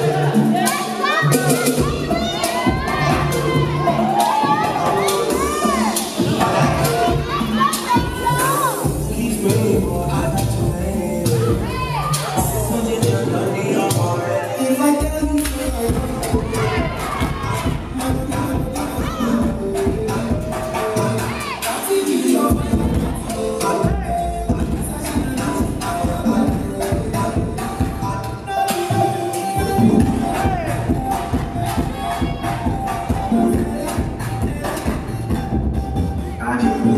Yeah. vontade